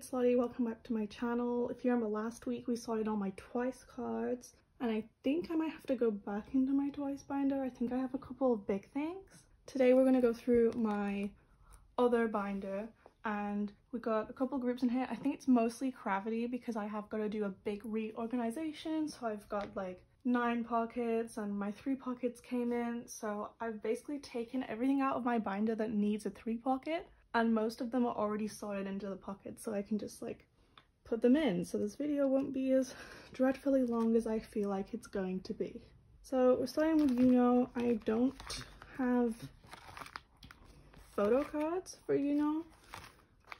it's Lottie, welcome back to my channel. If you remember last week we sorted all my twice cards and I think I might have to go back into my twice binder. I think I have a couple of big things. Today we're going to go through my other binder and we got a couple groups in here. I think it's mostly Cravity because I have got to do a big reorganization so I've got like nine pockets and my three pockets came in so I've basically taken everything out of my binder that needs a three pocket and most of them are already sorted into the pockets so I can just like put them in so this video won't be as dreadfully long as I feel like it's going to be. So we're starting with Yunho. I don't have photo cards for Yunho.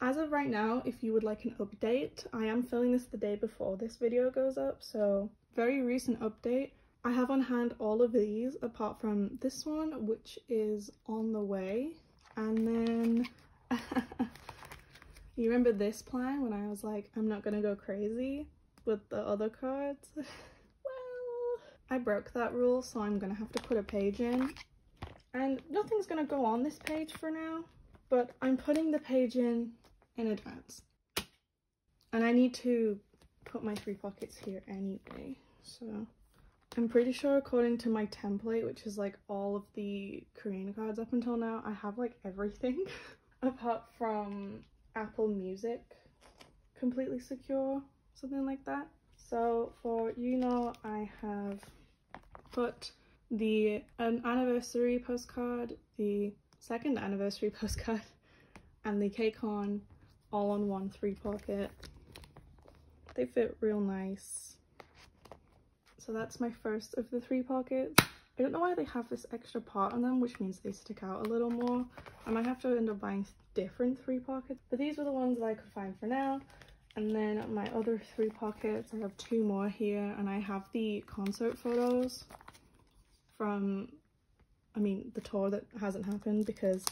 As of right now, if you would like an update, I am filming this the day before this video goes up, so very recent update. I have on hand all of these apart from this one, which is on the way. And then you remember this plan when I was like, I'm not gonna go crazy with the other cards? well, I broke that rule, so I'm gonna have to put a page in. And nothing's gonna go on this page for now, but I'm putting the page in in advance. And I need to put my three pockets here anyway, so I'm pretty sure according to my template, which is like all of the Korean cards up until now, I have like everything. apart from Apple Music completely secure, something like that. So for you know I have put the an anniversary postcard, the second anniversary postcard, and the KCON all on one three pocket. They fit real nice. So that's my first of the three pockets. I don't know why they have this extra part on them, which means they stick out a little more. I might have to end up buying different three pockets, but these were the ones that I could find for now. And then my other three pockets, I have two more here, and I have the concert photos from, I mean, the tour that hasn't happened because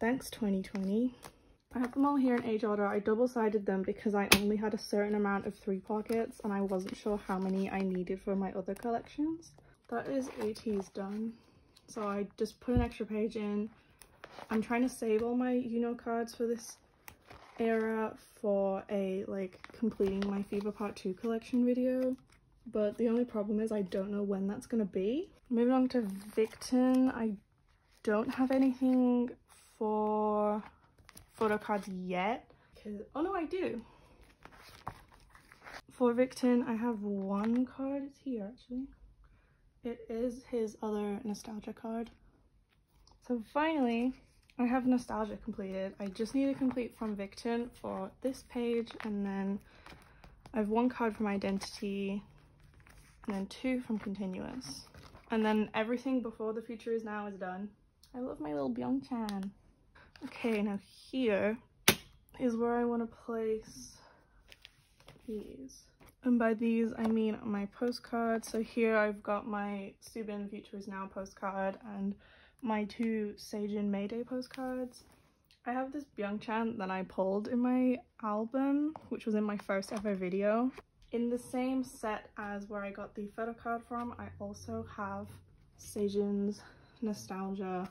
thanks 2020. I have them all here in age order. I double-sided them because I only had a certain amount of three pockets and I wasn't sure how many I needed for my other collections. That is ATEEZ done. So I just put an extra page in. I'm trying to save all my Yunho cards for this era for a like completing my Fever Part 2 collection video. But the only problem is I don't know when that's going to be. Moving on to Victon, I don't have anything for photo cards yet. Cause, Oh no, I do. For Victon, I have one card. It's here actually. It is his other nostalgia card. So finally, I have nostalgia completed. I just need to complete from Victon for this page and then I have one card from Identity and then two from Continuous. And then everything before the future is now is done. I love my little Byung-chan. Okay, now here is where I want to place these. And by these, I mean my postcards. So here I've got my Soobin Future is Now postcard and my two Sejun Mayday postcards. I have this Byung-chan that I pulled in my album, which was in my first ever video. In the same set as where I got the photo card from, I also have Sejun's Nostalgia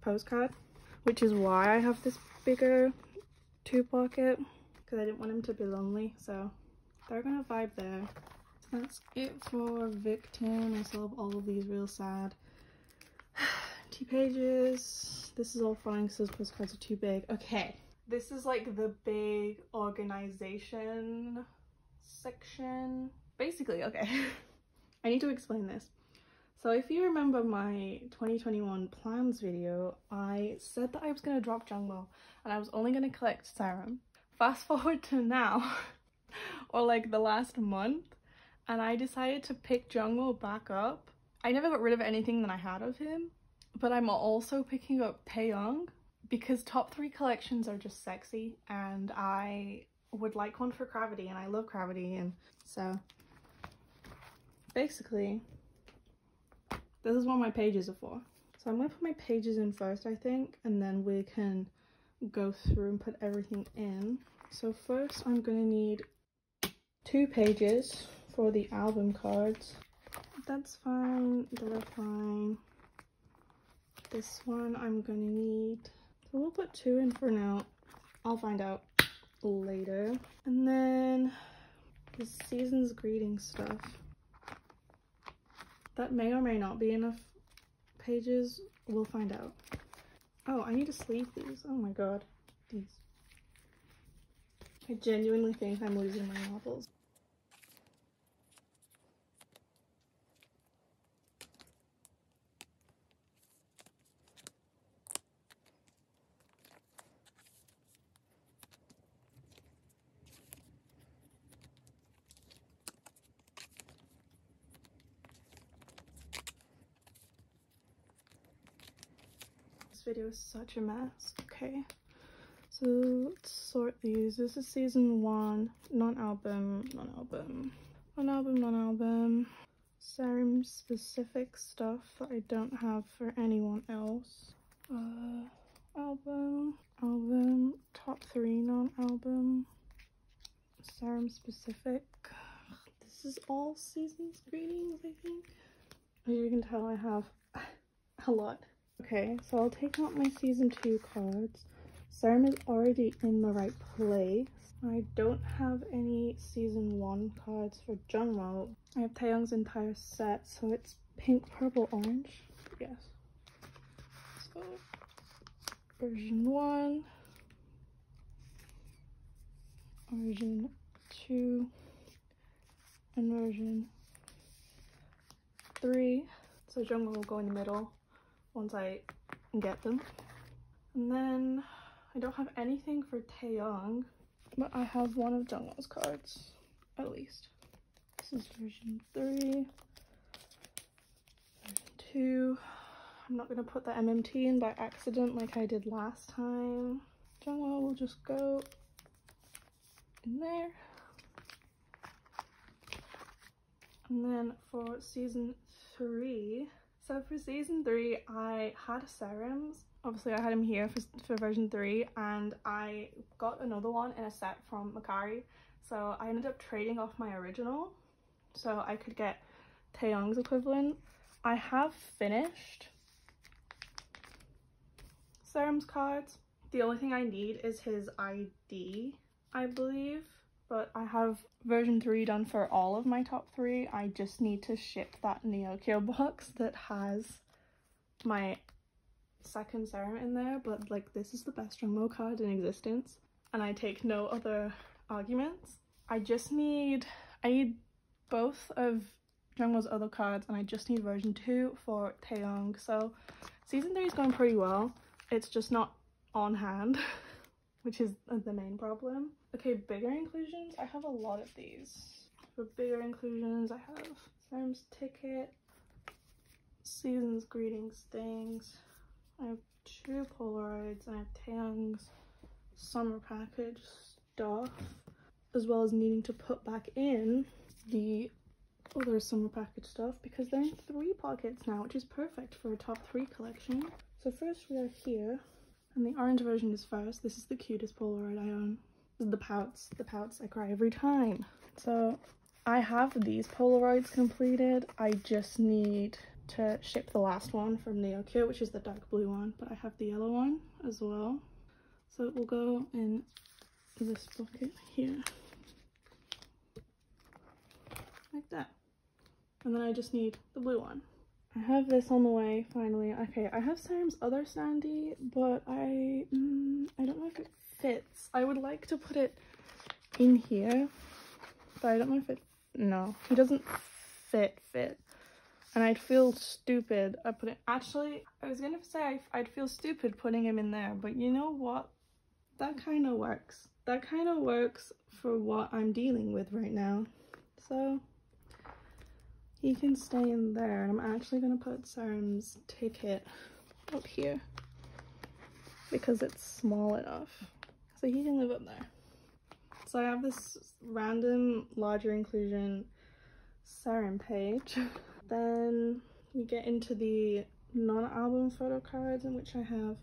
postcard, which is why I have this bigger two pocket because I didn't want him to be lonely. So they're gonna vibe there. That's it for Victon. I still have all of these real sad. Two pages. This is all fine because those postcards are too big. Okay. This is like the big organization section. Basically, okay. I need to explain this. So if you remember my 2021 plans video, I said that I was going to drop Jungmo and I was only going to collect Serim fast forward to now or like the last month and I decided to pick Jungmo back up. I never got rid of anything that I had of him, but I'm also picking up Taeyoung because top three collections are just sexy and I would like one for Cravity and I love Cravity and so basically this is what my pages are for. So I'm to put my pages in first I think and then we can go through and put everything in. So first I'm going to need two pages for the album cards. That's fine, they're fine. This one I'm going to need, so we'll put two in for now. I'll find out later. And then the season's greeting stuff. That may or may not be enough pages. We'll find out. Oh, I need to sleeve these. Oh my god. These. I genuinely think I'm losing my novels. This video is such a mess. Okay, so let's sort these. This is season one, non-album, non-album, non-album, non-album. Serim specific stuff that I don't have for anyone else. Uh, album, album, top three non-album, Serim specific. This is all season's greetings, I think. As you can tell, I have a lot Okay, so I'll take out my season two cards. Serim is already in the right place. I don't have any season one cards for Jungmo. I have Taehyung's entire set, so it's pink, purple, orange. Yes. So, version one, version two, and version three. So Jungmo will go in the middle once I get them. And then I don't have anything for Taeyoung, but I have one of Jungmo's cards, at least. This is version 3. Version 2. I'm not going to put the MMT in by accident like I did last time. Jungmo will just go in there. And then for season 3, so for season three, I had Serim's. Obviously, I had them here for, for version three, and I got another one in a set from Mercari. So I ended up trading off my original so I could get Taeyoung's equivalent. I have finished Serim's cards. The only thing I need is his ID, I believe but I have version 3 done for all of my top 3. I just need to ship that Neokyo box that has my second Serim in there, but like this is the best Jungmo card in existence and I take no other arguments. I just need, I need both of Jungmo's other cards and I just need version 2 for Taeyoung. So season 3 is going pretty well. It's just not on hand, which is uh, the main problem. Okay, bigger inclusions. I have a lot of these. For bigger inclusions, I have Sam's Ticket, Season's Greetings Things. I have two Polaroids, I have Taeyoung's summer package stuff, as well as needing to put back in the other summer package stuff because they're in three pockets now, which is perfect for a top three collection. So first we are here, and the orange version is first. This is the cutest Polaroid I own. The pouts the pouts i cry every time. So i have these polaroids completed. I just need to ship the last one from neokyo which is the dark blue one but i have the yellow one as well. So it will go in this bucket here. Like that. And then i just need the blue one I have this on the way finally. Okay, I have Sam's other Sandy, but I mm, I don't know if it fits. I would like to put it in here, but I don't know if it, no, it doesn't fit fit. And I'd feel stupid. I put it, actually, I was gonna say I'd feel stupid putting him in there, but you know what? That kind of works. That kind of works for what I'm dealing with right now. So, he can stay in there. And I'm actually gonna put Serim's ticket up here because it's small enough so he can live up there. So I have this random larger inclusion Serim page. then we get into the non-album photo cards in which I have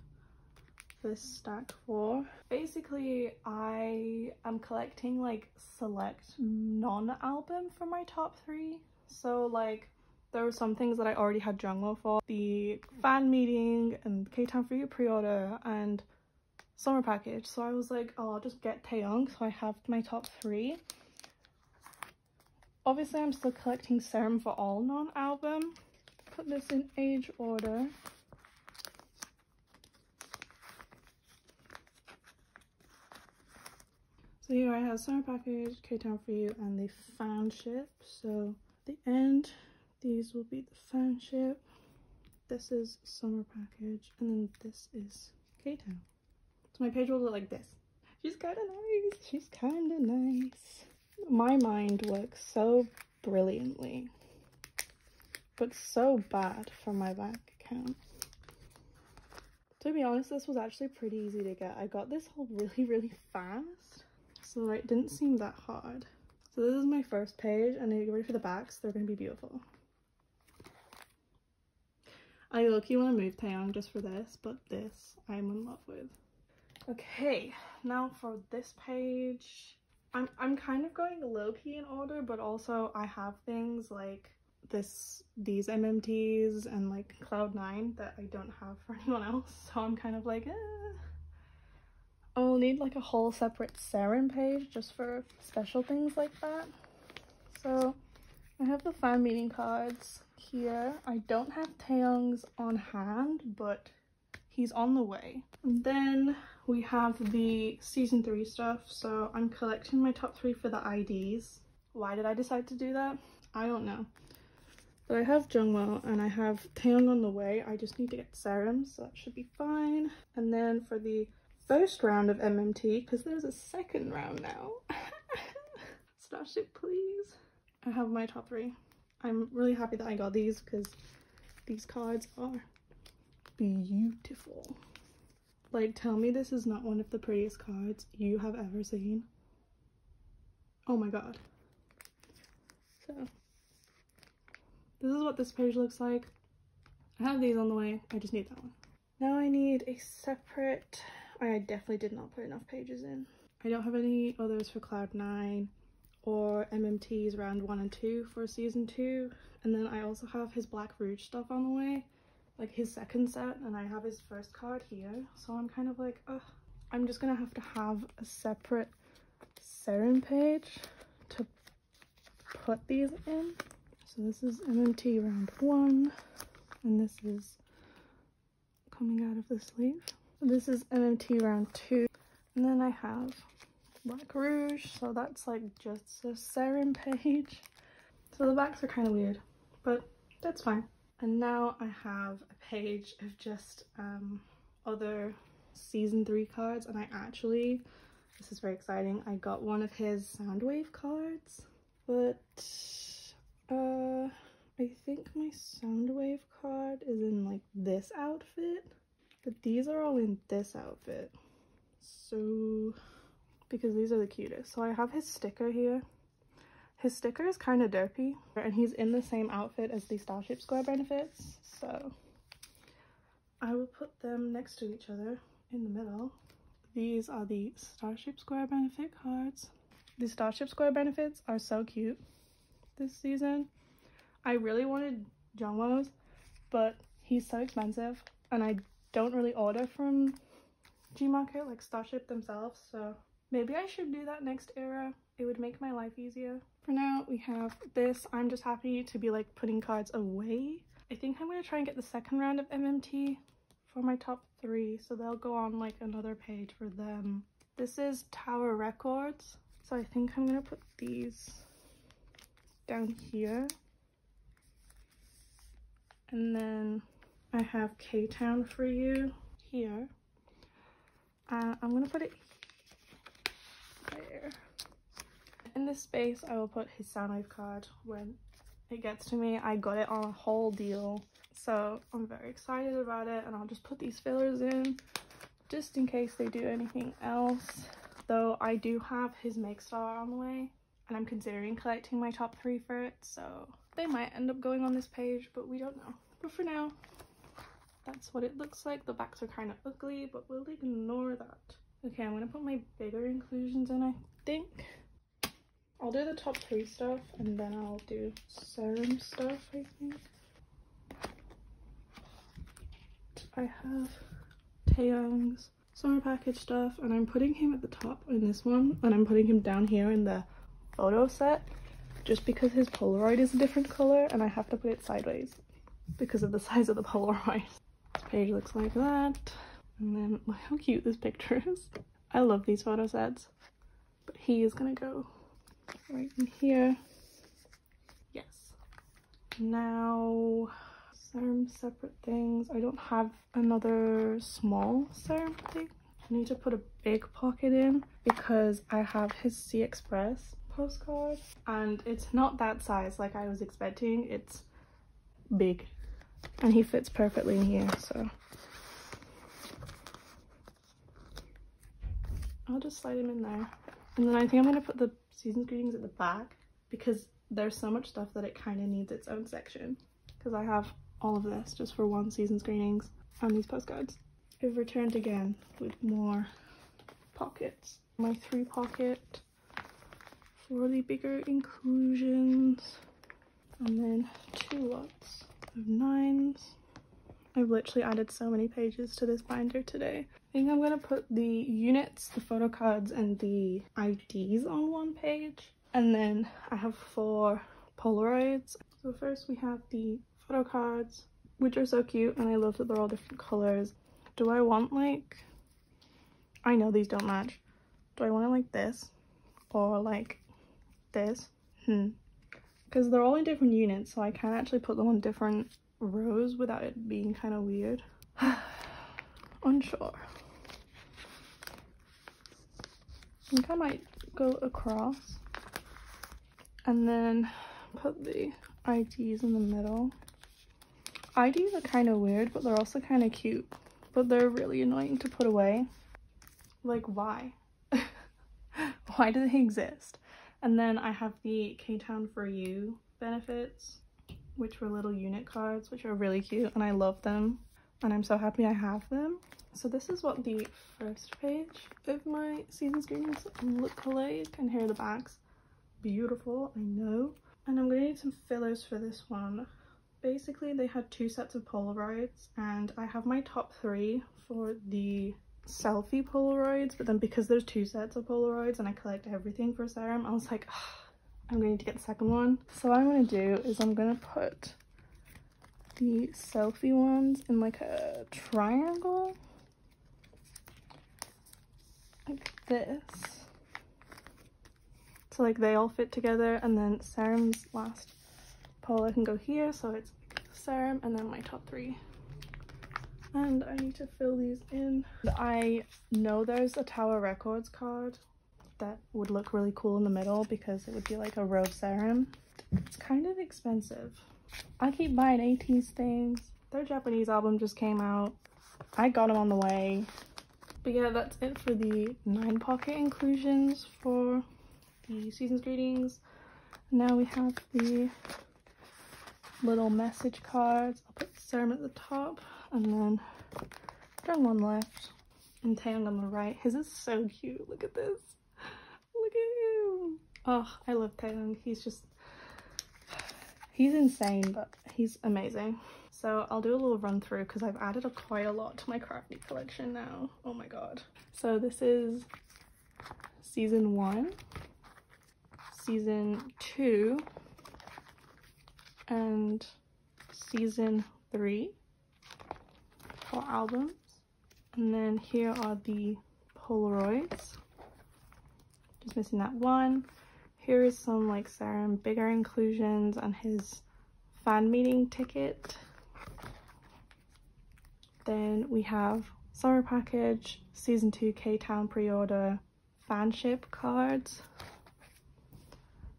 this stack for. Basically, I am collecting like select non-album for my top three. So like there were some things that I already had Jungmo for. The fan meeting and K-Town for You pre-order and summer package. So I was like, oh, I'll just get Taeyoung. So I have my top three. Obviously, I'm still collecting Serim for All non-album. Put this in age order. So here I have Summer Package, K-Town for You, and the fan ship. So the end, these will be the fan ship. This is Summer Package, and then this is K-Town. So my page will look like this. She's kind of nice. She's kind of nice. My mind works so brilliantly, but so bad for my bank account. To be honest, this was actually pretty easy to get. I got this whole really, really fast so it didn't seem that hard. So this is my first page and I get ready for the backs. They're going to be beautiful. I look you want to move Taeyoung just for this, but this I'm in love with. Okay, now for this page, I'm, I'm kind of going low-key in order, but also I have things like this these MMTs and like Cloud9 that I don't have for anyone else, so I'm kind of like, eh. I'll need like a whole separate Serim page just for special things like that. So I have the fan meeting cards here. I don't have Taeyoung's on hand, but he's on the way. And then we have the season three stuff. So I'm collecting my top three for the IDs. Why did I decide to do that? I don't know. But I have Jungmo and I have Taeyoung on the way. I just need to get Serim's, so that should be fine. And then for the first round of MMT because there's a second round now. Starship, please. I have my top three. I'm really happy that I got these because these cards are beautiful. Like, tell me this is not one of the prettiest cards you have ever seen. Oh my god. So, this is what this page looks like. I have these on the way. I just need that one. Now I need a separate I definitely did not put enough pages in. I don't have any others for Cloud9 or MMT's round 1 and 2 for season 2. And then I also have his Black Rouge stuff on the way, like his second set, and I have his first card here. So I'm kind of like, ugh, I'm just gonna have to have a separate Serim page to put these in. So this is MMT round 1, and this is coming out of the sleeve. This is MMT round two. And then I have Black Rouge, so that's like just a Serim page. So the backs are kind of weird, but that's fine. And now I have a page of just um, other season three cards and I actually, this is very exciting, I got one of his Soundwave cards, but uh, I think my Soundwave card is in like this outfit. But these are all in this outfit. So, because these are the cutest. So I have his sticker here. His sticker is kind of derpy. And he's in the same outfit as the Starship Square benefits. So, I will put them next to each other in the middle. These are the Starship Square benefit cards. The Starship Square benefits are so cute this season. I really wanted Jungmo's, but he's so expensive and I don't really order from Gmarket, like Starship themselves, so maybe I should do that next era. It would make my life easier. For now, we have this. I'm just happy to be like putting cards away. I think I'm going to try and get the second round of MMT for my top three, so they'll go on like another page for them. This is Tower Records, so I think I'm going to put these down here. And then I have K-Town for you here. Uh, I'm gonna put it there. In this space, I will put his Soundwave card when it gets to me. I got it on a whole deal, so I'm very excited about it, and I'll just put these fillers in just in case they do anything else. Though I do have his Make Star on the way, and I'm considering collecting my top three for it, so they might end up going on this page, but we don't know. But for now, that's what it looks like. The backs are kind of ugly, but we'll ignore that. Okay, I'm gonna put my bigger inclusions in, I think. I'll do the top three stuff and then I'll do Serim stuff, I think. I have Taeyoung's summer package stuff and I'm putting him at the top in this one and I'm putting him down here in the photo set just because his Polaroid is a different color and I have to put it sideways because of the size of the Polaroid. Page looks like that. And then, look how cute this picture is. I love these photo sets. But he is gonna go right in here. Yes. Now, Serim separate things. I don't have another small Serim thing. I need to put a big pocket in because I have his C Express postcard and it's not that size like I was expecting. It's big and he fits perfectly in here so I'll just slide him in there and then I think I'm going to put the season's greetings at the back because there's so much stuff that it kind of needs its own section because I have all of this just for one season's greetings and these postcards. I've returned again with more pockets. My three pocket for the bigger inclusions and then two lots of nines. I've literally added so many pages to this binder today. I think I'm gonna put the units, the photo cards, and the IDs on one page. And then I have four Polaroids. So first we have the photo cards, which are so cute and I love that they're all different colors. Do I want like, I know these don't match. Do I want it like this or like this? Hmm because they're all in different units so I can actually put them on different rows without it being kind of weird. Unsure. I think I might go across and then put the IDs in the middle. IDs are kind of weird but they're also kind of cute but they're really annoying to put away. Like why? why do they exist? And then I have the K-Town for You benefits, which were little unit cards, which are really cute and I love them. And I'm so happy I have them. So this is what the first page of my Season's Greetings look like. And here are the backs. Beautiful, I know. And I'm going to need some fillers for this one. Basically, they had two sets of Polaroids and I have my top three for the selfie Polaroids, but then because there's two sets of Polaroids and I collect everything for Serim, I was like, I'm going to get the second one. So what I'm going to do is I'm going to put the selfie ones in like a triangle. Like this. So like they all fit together and then Serim's last polar can go here. So it's Serim and then my top three and I need to fill these in. I know there's a Tower Records card that would look really cool in the middle because it would be like a rose Serim. It's kind of expensive. I keep buying ATEEZ things. Their Japanese album just came out. I got them on the way. But yeah, that's it for the nine pocket inclusions for the season's greetings. Now we have the little message cards. I'll put the Serim at the top and then strong one left and Taeyoung on the right. His is so cute. Look at this. Look at him. Oh, I love Taeyoung. He's just, he's insane, but he's amazing. So I'll do a little run through because I've added a, quite a lot to my Cravity collection now. Oh my god. So this is season one, season two, and season three albums. And then here are the Polaroids. Just missing that one. Here is some like Serim bigger inclusions and his fan meeting ticket. Then we have Summer Package, Season 2 K-Town pre-order, fanship cards,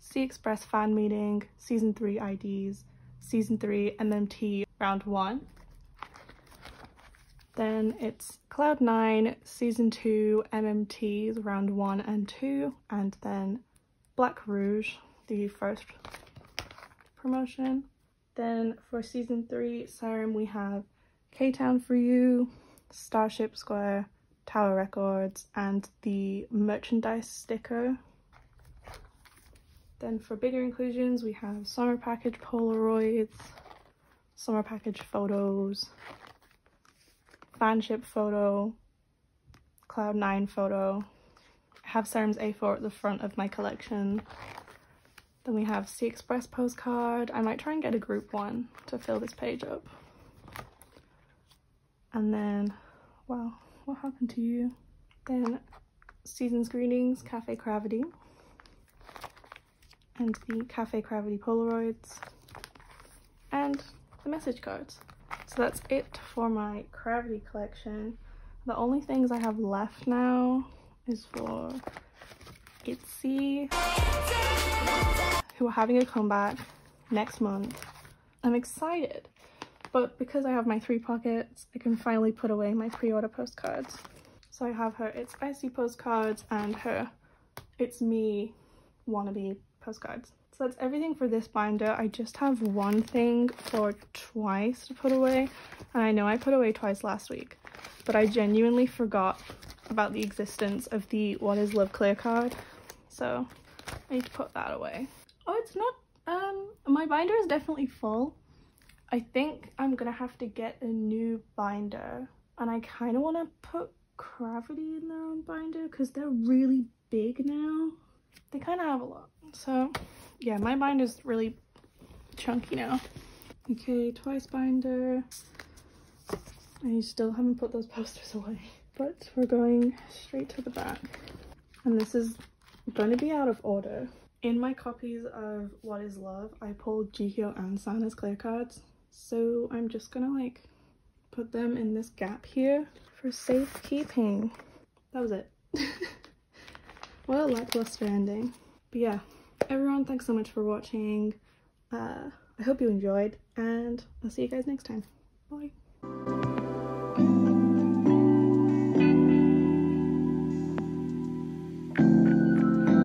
C Express fan meeting, Season 3 IDs, Season 3 MMT round 1. Then it's Cloud9, Season 2, MMTs, Round 1 and 2, and then Black Rouge, the first promotion. Then for Season 3, Serim, we have K-Town For You, Starship Square, Tower Records, and the merchandise sticker. Then for bigger inclusions, we have Summer Package Polaroids, Summer Package Photos, fanship photo, Cloud9 photo. I have Serim's A4 at the front of my collection. Then we have C Express postcard. I might try and get a group one to fill this page up. And then, wow, what happened to you? Then Season's Greetings, Cafe Cravity. And the Cafe Cravity Polaroids. And the message cards. So that's it for my Cravity collection. The only things I have left now is for Itzy, who are having a comeback next month. I'm excited, but because I have my three pockets, I can finally put away my pre-order postcards. So I have her It's Icy postcards and her It's Me wannabe postcards. So that's everything for this binder. I just have one thing for twice to put away. And I know I put away twice last week, but I genuinely forgot about the existence of the What is Love clear card. So I need to put that away. Oh, it's not, um, my binder is definitely full. I think I'm gonna have to get a new binder and I kind of want to put Cravity in their own binder because they're really big now. They kind of have a lot. So yeah, my binder's really chunky now. Okay, twice binder. I still haven't put those posters away. But we're going straight to the back. And this is going to be out of order. In my copies of What is Love, I pulled Jihyo and Sana's clear cards. So I'm just gonna like put them in this gap here for safekeeping. That was it. what a lackluster ending. But yeah, everyone, thanks so much for watching. Uh, I hope you enjoyed and I'll see you guys next time. Bye.